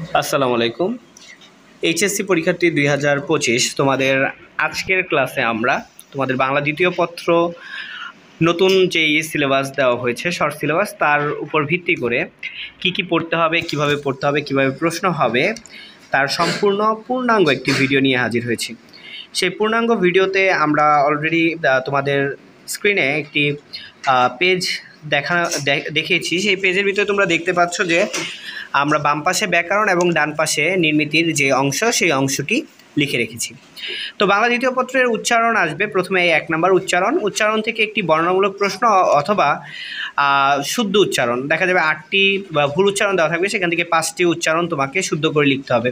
আসসালামু আলাইকুম। এইচএসসি পরীক্ষার্থী দুই হাজার পঁচিশ, তোমাদের আজকের ক্লাসে আমরা তোমাদের বাংলা দ্বিতীয় পত্র নতুন যেই সিলেবাস দেওয়া হয়েছে শর্ট সিলেবাস তার উপর ভিত্তি করে কি কি পড়তে হবে, কীভাবে পড়তে হবে, কীভাবে প্রশ্ন হবে, তার সম্পূর্ণ পূর্ণাঙ্গ একটি ভিডিও নিয়ে হাজির হয়েছি। সেই পূর্ণাঙ্গ ভিডিওতে আমরা অলরেডি তোমাদের স্ক্রিনে একটি পেজ দেখা দেখিয়েছি। সেই পেজের ভিতরে তোমরা দেখতে পাচ্ছ যে আমরা বাম পাশে ব্যাকরণ এবং ডান পাশে নির্মিতির যে অংশ, সেই অংশটি লিখে রেখেছি। তো বাংলা দ্বিতীয় পত্রের উচ্চারণ আসবে। প্রথমে এক নম্বর উচ্চারণ। উচ্চারণ থেকে একটি বর্ণনামূলক প্রশ্ন অথবা শুদ্ধ উচ্চারণ। দেখা যাবে আটটি ভুল উচ্চারণ দেওয়া থাকবে, সেখান থেকে পাঁচটি উচ্চারণ তোমাকে শুদ্ধ করে লিখতে হবে।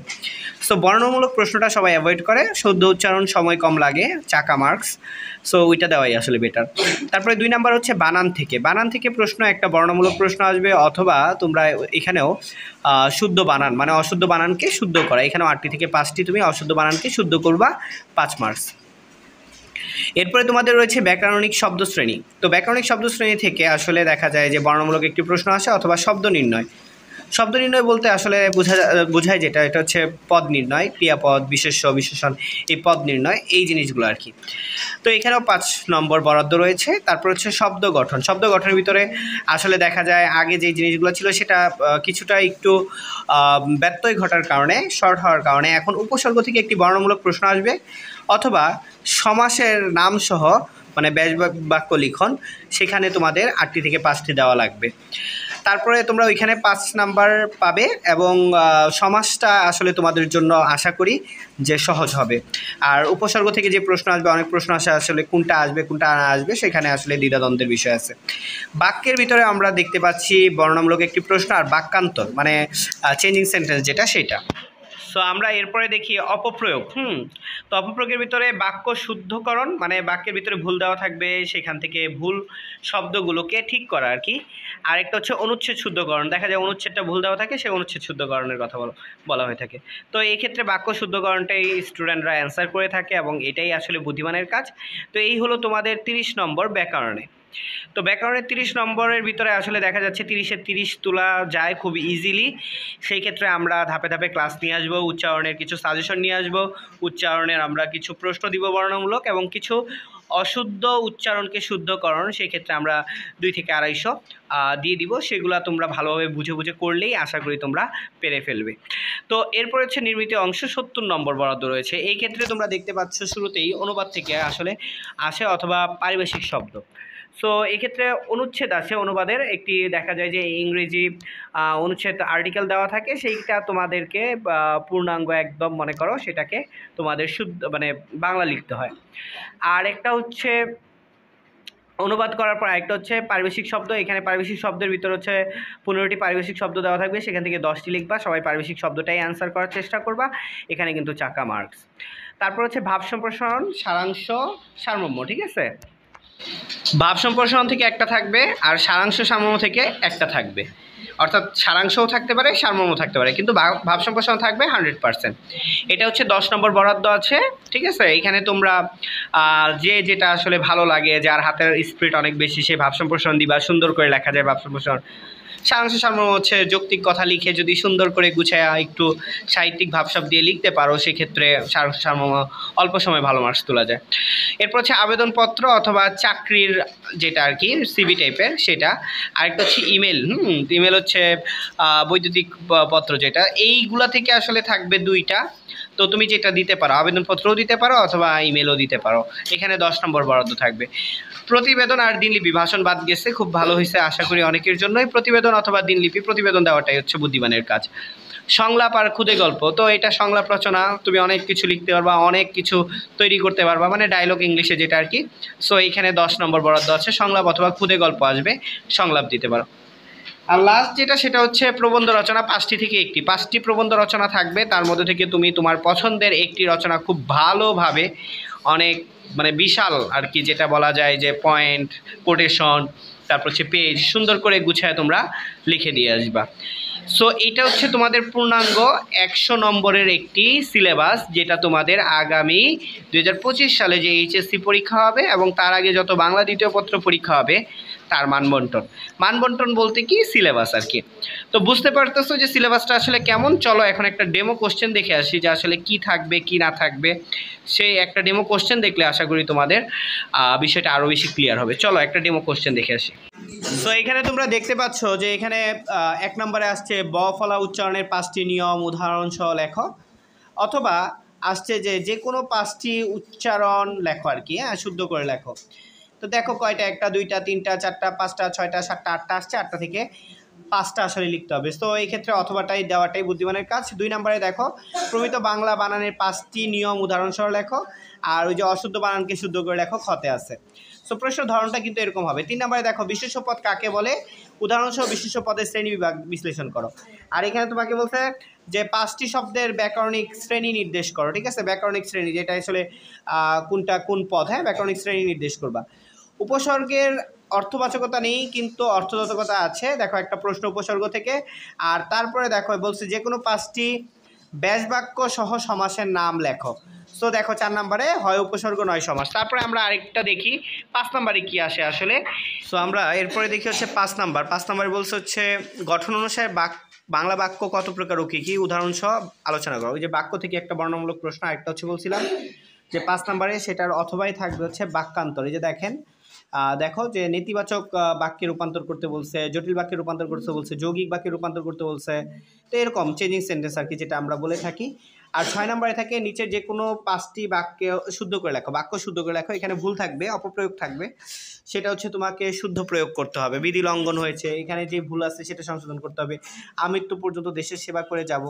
সো বর্ণমূলক প্রশ্নটা সবাই অ্যাভয়েড করে। শুদ্ধ উচ্চারণ সময় কম লাগে, চাকা মার্কস সো ওইটা দেওয়াই আসলে বেটার তারপরে দুই নাম্বার হচ্ছে বানান থেকে। বানান থেকে প্রশ্ন একটা বর্ণমূলক প্রশ্ন আসবে, অথবা তোমরা এখানেও শুদ্ধ বানান মানে অশুদ্ধ বানানকে শুদ্ধ করা। এখানেও আটটি থেকে পাঁচটি তুমি অশুদ্ধ বানানকে শুদ্ধ করবা, পাঁচ মার্কস এরপরে তোমাদের রয়েছে ব্যাকরণিক শব্দশ্রেণী। তো ব্যাকরণিক শব্দশ্রেণী থেকে আসলে দেখা যায় যে বর্ণমূলক একটি প্রশ্ন আসে অথবা শব্দ নির্ণয়। শব্দ নির্ণয় বলতে আসলে বোঝা বোঝায় যেটা, এটা হচ্ছে পদ নির্ণয়, ক্রিয়াপদ, বিশেষ্য, বিশেষণ, এই পদ নির্ণয়, এই জিনিসগুলো আর কি। তো এখানেও পাঁচ নম্বর বরাদ্দ রয়েছে। তারপর হচ্ছে শব্দ গঠন। শব্দ গঠনের ভিতরে আসলে দেখা যায় আগে যে জিনিসগুলো ছিল সেটা কিছুটা একটু ব্যত্যয় ঘটার কারণে, শর্ট হওয়ার কারণে এখন উপসর্গ থেকে একটি বর্ণমূলক প্রশ্ন আসবে। অথবা সমাসের নাম সহ মানে ব্যাস বাক্য লিখন, সেখানে তোমাদের আটটি থেকে পাঁচটি দেওয়া লাগবে। তারপরে তোমরা ওইখানে পাঁচ নাম্বার পাবে এবং সমাজটা আসলে তোমাদের জন্য আশা করি যে সহজ হবে। আর উপসর্গ থেকে যে প্রশ্ন আসবে, অনেক প্রশ্ন আসে আসলে কোনটা আসবে, কোনটা না আসবে, সেখানে আসলে দ্বিধাদ্বন্দ্বের বিষয় আছে। বাক্যের ভিতরে আমরা দেখতে পাচ্ছি বর্ণনামূলক একটি প্রশ্ন আর বাক্যান্তর মানে চেঞ্জিং সেন্টেন্স যেটা, সেটা। সো আমরা এরপরে দেখি অপপ্রয়োগ, হুম? তো অপপ্রয়োগের ভিতরে বাক্য শুদ্ধকরণ মানে বাক্যের ভিতরে ভুল দেওয়া থাকবে, সেখান থেকে ভুল শব্দগুলোকে ঠিক করা আর কি। আরেকটা হচ্ছে অনুচ্ছেদ শুদ্ধকরণ, দেখা যায় অনুচ্ছেদটা ভুল দেওয়া থাকে, সেই অনুচ্ছেদ শুদ্ধকরণের কথা বলা হয়ে থাকে। তো এই ক্ষেত্রে বাক্য শুদ্ধকরণটাই স্টুডেন্টরা অ্যান্সার করে থাকে এবং এটাই আসলে বুদ্ধিমানের কাজ। তো এই হলো তোমাদের তিরিশ নম্বর ব্যাকরণে। তো ব্যাকরণের তিরিশ নম্বরের ভিতরে আসলে দেখা যাচ্ছে তিরিশের তিরিশ তোলা যায় খুব ইজিলি সেই ক্ষেত্রে আমরা ধাপে ধাপে ক্লাস নিয়ে আসব, উচ্চারণের কিছু সাজেশন নিয়ে আসব, উচ্চারণের আমরা কিছু প্রশ্ন দিব বর্ণমূলক এবং কিছু অশুদ্ধ উচ্চারণকে শুদ্ধকরণ সেই ক্ষেত্রে আমরা দুই থেকে আড়াইশো দিয়ে দিব। সেগুলো তোমরা ভালোভাবে বুঝে বুঝে করলেই আশা করি তোমরা পেরে ফেলবে। তো এরপর হচ্ছে নির্মিত অংশ সত্তর নম্বর বরাদ্দ রয়েছে। এই ক্ষেত্রে তোমরা দেখতে পাচ্ছ শুরুতেই অনুবাদ থেকে আসলে আসে অথবা পারিবেশিক শব্দ। সো এক্ষেত্রে অনুচ্ছেদ আছে, অনুবাদের। একটি দেখা যায় যে ইংরেজি অনুচ্ছেদ আর্টিকেল দেওয়া থাকে, সেইটা তোমাদেরকে পূর্ণাঙ্গ একদম মনে করো, সেটাকে তোমাদের শুদ্ধ মানে বাংলা লিখতে হয়। আর একটা হচ্ছে, অনুবাদ করার পর একটা হচ্ছে পারিবেশিক শব্দ। এখানে পারিবেশিক শব্দের ভিতর হচ্ছে পনেরোটি পারিবেশিক শব্দ দেওয়া থাকবে। সেখান থেকে দশটি লিখবা, সবাই পারিবেশিক শব্দটাই অ্যান্সার করার চেষ্টা করবা। এখানে কিন্তু চাকা মার্কস তারপর হচ্ছে ভাব সম্প্রসারণ, সারাংশ, সারমর্ম, ঠিক আছে? ভাব সম্প্রসারণ থেকে একটা থাকবে আর সারাংশ সারমর্ম থেকে একটা থাকবে। অর্থাৎ সারাংশও থাকতে পারে সারমর্ম থাকতে পারে, কিন্তু ভাব সম্প্রসারণ থাকবে হান্ড্রেড পার্সেন্ট এটা হচ্ছে দশ নম্বর বরাদ্দ আছে, ঠিক আছে? এখানে তোমরা যে যেটা আসলে ভালো লাগে, যার হাতের স্পিড অনেক বেশি, সে ভাব সম্প্রসারণ দিবা, সুন্দর করে লেখা যায় ভাব সম্প্রসারণ। সারাংশ সারমর্ম হচ্ছে যৌক্তিক কথা লিখে যদি সুন্দর করে গুছায় একটু সাহিত্যিক ভাবসাব দিয়ে লিখতে পারো, সেক্ষেত্রে সারাংশ অল্প সময় ভালো মার্কস তোলা যায়। এরপর হচ্ছে আবেদনপত্র অথবা চাকরির যেটা আর কি সিবি টাইপের সেটা। আরেকটা হচ্ছে ইমেল হুম ইমেল হচ্ছে বৈদ্যুতিক পত্র যেটা। এইগুলা থেকে আসলে থাকবে দুইটা। তো তুমি যেটা দিতে পারো, আবেদনপত্রও দিতে পারো অথবা ইমেলও দিতে পারো। এখানে দশ নম্বর বরাদ্দ থাকবে। প্রতিবেদন আর দিনলিপি ভাষণ বাদ গেছে, খুব ভালো হয়েছে, আশা করি অনেকের জন্যই। প্রতিবেদন অথবা দিনলিপি প্রতিবেদন দেওয়াটাই হচ্ছে বুদ্ধিমানের কাজ। সংলাপ আর খুদে গল্প, তো এটা সংলাপ রচনা, তুমি অনেক কিছু লিখতে পারবা, অনেক কিছু তৈরি করতে পারবা মানে ডায়লগ ইংলিশে যেটা আর কি। সো এইখানে দশ নম্বর বরাদ্দ আছে, সংলাপ অথবা খুদে গল্প আসবে, সংলাপ দিতে পারো। আর লাস্ট যেটা সেটা হচ্ছে প্রবন্ধ রচনা, পাঁচটি থেকে একটি। পাঁচটি প্রবন্ধ রচনা থাকবে, তার মধ্যে থেকে তুমি তোমার পছন্দের একটি রচনা খুব ভালোভাবে অনেক মানে বিশাল আর কি, যেটা বলা যায় যে পয়েন্ট কোটেশন তারপর হচ্ছে পেজ সুন্দর করে গুছায় তোমরা লিখে দিয়ে আসবা। সো এটা হচ্ছে তোমাদের পূর্ণাঙ্গ একশো নম্বরের একটি সিলেবাস যেটা তোমাদের আগামী দু হাজার পঁচিশ সালে যে এইচএসসি পরীক্ষা হবে এবং তার আগে যত বাংলা দ্বিতীয় পত্র পরীক্ষা হবে তার মানবন্টন। মানবন্টন বলতে কি? সিলেবাস আর কি। তো বুঝতে পারতেছো যে সিলেবাসটা আসলে কেমন? চলো এখন একটা ডেমো কোশ্চেন দেখে আসি যে আসলে কি থাকবে, কি না থাকবে। সেই একটা ডেমো কোশ্চেন দেখলে আশা করি তোমাদের বিষয়টা আরও বেশি ক্লিয়ার হবে। চলো একটা ডেমো কোশ্চেন দেখে আসি। সো এখানে তোমরা দেখতে পাচ্ছ যে এখানে এক নম্বরে আসছে ব ফলা উচ্চারণের পাঁচটি নিয়ম, উদাহরণ সহ লেখো। অথবা আসছে যে যে কোনো পাঁচটি উচ্চারণ লেখো আর কি হ্যাঁ শুদ্ধ করে লেখো। তো দেখো কয়টা, একটা, দুইটা, তিনটা, চারটা, পাঁচটা, ছয়টা, সাতটা, আটটা আসছে, আটটা থেকে পাঁচটা আসলে লিখতে হবে। তো এই ক্ষেত্রে অথবাটাই দেওয়াটাই বুদ্ধিমানের কাজ। দুই নম্বরে দেখো, প্রমিত বাংলা বানানের পাঁচটি নিয়ম উদাহরণসহ লেখো, আর ওই যে অশুদ্ধ বানানকে শুদ্ধ করে লেখো, ক্ষতে আছে। সো প্রশ্ন ধরনটা কিন্তু এরকম হবে। তিন নম্বরে দেখো বিশেষ পদ কাকে বলে? উদাহরণসহ বিশেষ পদের শ্রেণি বিভাগ বিশ্লেষণ করো। আর এখানে তোমাকে বলছে যে পাঁচটি শব্দের ব্যাকরণিক শ্রেণি নির্দেশ করো, ঠিক আছে? ব্যাকরণিক শ্রেণি, যেটা আসলে কোনটা কোন পদ হ্যাঁ? ব্যাকরণিক শ্রেণি নির্দেশ করবা। উপসর্গের অর্থবাচকতা নেই, কিন্তু অর্থদাতকতা আছে। দেখো, একটা প্রশ্ন উপসর্গ থেকে। আর তারপরে দেখো, বলছে যে কোনো পাঁচটি ব্যাসবাক্য সহ সমাসের নাম লেখো। সো দেখো, চার নম্বরে, হয় উপসর্গ, নয় সমাস। তারপরে আমরা আরেকটা দেখি, পাঁচ নম্বরে কি আসে আসলে? সো আমরা এরপরে দেখি হচ্ছে পাঁচ নাম্বার। পাঁচ নাম্বারে বলছে হচ্ছে, গঠন অনুসারে বাক, বাংলা বাক্য কত প্রকার ও কী কী? উদাহরণ সহ আলোচনা করো। ওই যে বাক্য থেকে একটা বর্ণমূলক প্রশ্ন আরেকটা হচ্ছে বলছিলাম যে পাঁচ নম্বরে সেটার অথবাই থাকবে হচ্ছে বাক্যান্তর। এই যে দেখেন দেখো যে নেতিবাচক বাক্যে রূপান্তর করতে বলছে, জটিল বাক্যে রূপান্তর করতে বলছে, যৌগিক বাক্যে রূপান্তর করতে বলছে। তো এরকম চেঞ্জিং সেন্টেন্স আর কি যেটা আমরা বলে থাকি। আর ছয় নম্বরে থাকে, নিচে যে কোনো পাঁচটি বাক্য শুদ্ধ করে লেখো। বাক্য শুদ্ধ করে লেখো, এখানে ভুল থাকবে, অপপ্রয়োগ থাকবে। সেটা হচ্ছে তোমাকে শুদ্ধ প্রয়োগ করতে হবে। বিধি লঙ্ঘন হয়েছে, এখানে যে ভুল আছে সেটা সংশোধন করতে হবে। আমৃত্যু পর্যন্ত দেশের সেবা করে যাব।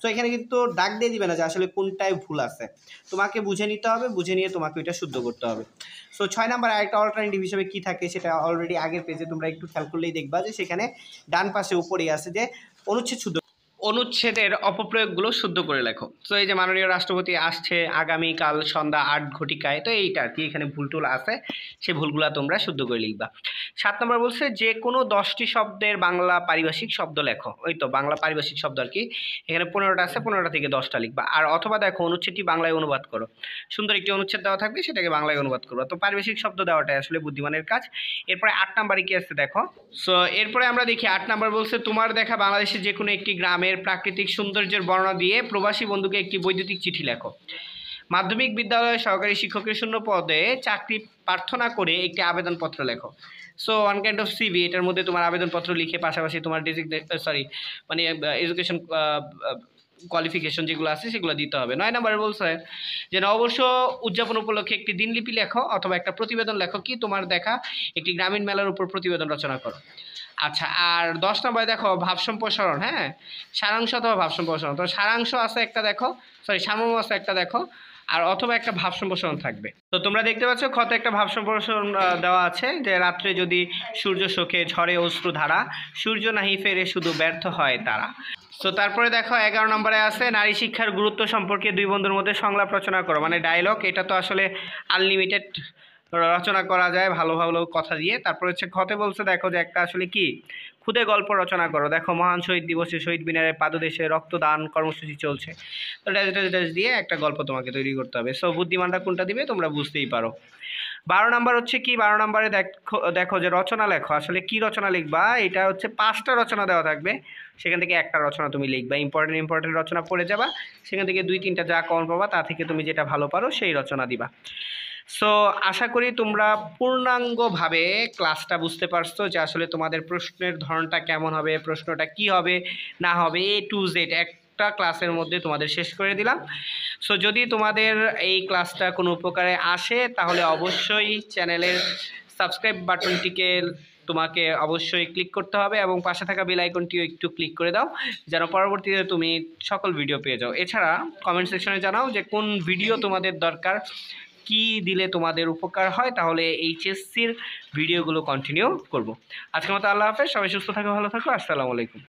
তো এখানে কিন্তু ডাক দিয়ে দিবে না যে আসলে কোনটায় ভুল আছে। তোমাকে বুঝে নিতে হবে, বুঝে নিয়ে তোমাকে ওইটা শুদ্ধ করতে হবে। সো ছয় নাম্বার আরেকটা অল্টারনেটিভ হিসেবে কী থাকে সেটা অলরেডি আগের পেজে তোমরা একটু খেয়াল করলেই দেখবা যে সেখানে ডান পাশে উপরেই আছে যে অনুচ্ছেদ শুদ্ধ অনুচ্ছেদের অপপ্রয়োগগুলো শুদ্ধ করে লেখো। তো এই যে মাননীয় রাষ্ট্রপতি আসছে, আগামীকাল সন্ধ্যা আট ঘটিকায়, তো এইটা আর কি, এখানে ভুল টুল আছে সেই ভুলগুলো তোমরা শুদ্ধ করে লিখবা। সাত নম্বর বলছে, যে কোনো দশটি শব্দের বাংলা পারিভাষিক শব্দ লেখো। ওই তো, বাংলা পারিভাষিক শব্দ আর কি। এখানে পনেরোটা আছে, পনেরোটা থেকে দশটা লিখবা। আর অথবা দেখো, অনুচ্ছেদটি বাংলায় অনুবাদ করো। সুন্দর একটি অনুচ্ছেদ দেওয়া থাকবে, সেটাকে বাংলায় অনুবাদ করব। তো পারিভাষিক শব্দ দেওয়াটাই আসলে বুদ্ধিমানের কাজ। এরপরে আট নাম্বারে কি আছে দেখো? সো এরপরে আমরা দেখি, আট নাম্বার বলছে, তোমার দেখা বাংলাদেশের যে কোনো একটি গ্রামের প্রাকৃতিক সৌন্দর্যের বর্ণনা দিয়ে প্রবাসী বন্ধুকে একটি বৈদ্যুতিক চিঠি লেখো। মাধ্যমিক বিদ্যালয়ে সহকারী শিক্ষকের শূন্য পদে চাকরি প্রার্থনা করে একটি আবেদনপত্র লেখো। So one kind of CV এটার মধ্যে তোমার আবেদনপত্র লিখে পাশাপাশি তোমার ডেজিগনেট সরি মানে এডুকেশন কোয়ালিফিকেশন যেগুলো আছে সেগুলো দিতে হবে। নয় নম্বরে বলছে যে, নববর্ষ উদযাপন উপলক্ষে একটি দিনলিপি লেখো অথবা একটা প্রতিবেদন লেখো কি তোমার দেখা, একটি গ্রামীণ মেলার উপর প্রতিবেদন রচনা করো। আচ্ছা আর দশ নম্বরে দেখো ভাব সম্প্রসারণ হ্যাঁ? সারাংশ অথবা ভাব সম্প্রসারণ তো সারাংশ আছে একটা দেখো সরি সামম আছে একটা দেখো। আর অথবা একটা ভাব সম্প্রসারণ থাকবে। তো তোমরা দেখতে পাচ্ছ, ক্ষত একটা ভাব সম্প্রসারণ দেওয়া আছে যে রাত্রে যদি সূর্য শোকে ঝড়ে অশ্রু ধারা, সূর্য নাহি ফেরে শুধু ব্যর্থ হয় তারা। তো তারপরে দেখো, এগারো নম্বরে আছে, নারী শিক্ষার গুরুত্ব সম্পর্কে দুই বন্ধুর মধ্যে সংলাপ রচনা করো। মানে ডায়লগ এটা তো আসলে আনলিমিটেড রচনা করা যায় ভালো ভালো কথা দিয়ে। তারপর হচ্ছে ক্ষতে বলছে, দেখো যে একটা আসলে কি? খুদে গল্প রচনা করো। দেখো, মহান শহীদ দিবসে, শহীদ মিনারের পাদদেশে রক্তদান কর্মসূচি চলছে। তো ড্যাশ ড্যাশ ড্যাশ দিয়ে একটা গল্প তোমাকে তৈরি করতে হবে। সো বুদ্ধিমানটা কোনটা দিবে তোমরা বুঝতেই পারো। বারো নাম্বার হচ্ছে কি? বারো নাম্বারে দেখো দেখো যে রচনা লেখো। আসলে কি রচনা লিখবা? এটা হচ্ছে পাঁচটা রচনা দেওয়া থাকবে। সেখান থেকে একটা রচনা তুমি লিখবা। ইম্পর্টেন্ট ইম্পর্টেন্ট রচনা পড়ে যাবা। সেখান থেকে দুই, তিনটা যা কমন পাবা, তা থেকে তুমি যেটা ভালো পারো, সেই রচনা দিবা। সো আশা করি তোমরা পূর্ণাঙ্গভাবে ক্লাসটা বুঝতে পারছ যে আসলে তোমাদের প্রশ্নের ধরনটা কেমন হবে, প্রশ্নটা কি হবে, না হবে এ টু জেড একটা ক্লাসের মধ্যে তোমাদের শেষ করে দিলাম। সো যদি তোমাদের এই ক্লাসটা কোনো উপকারে আসে, তাহলে অবশ্যই চ্যানেলের সাবস্ক্রাইব বাটনটিকে তোমাকে অবশ্যই ক্লিক করতে হবে এবং পাশে থাকা বেল আইকনটিও একটু ক্লিক করে দাও, যেন পরবর্তীতে তুমি সকল ভিডিও পেয়ে যাও। এছাড়া কমেন্ট সেকশনে জানাও যে কোন ভিডিও তোমাদের দরকার। কি দিলে তোমাদের উপকার হয়, তাহলে এইচএসসির ভিডিওগুলো কন্টিনিউ করব। আজকের মতো আল্লাহ হাফেজ, সবাই সুস্থ থাকো, ভালো থাকো, আসসালামু আলাইকুম।